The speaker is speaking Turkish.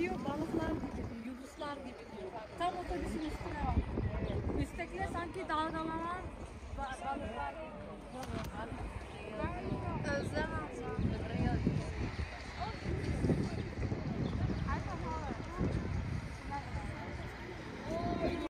diyor balıklar gibi diyor, yunuslar gibi diyor. Tam otobüsün üstüne bak. Üsttekiler sanki dalgalanan.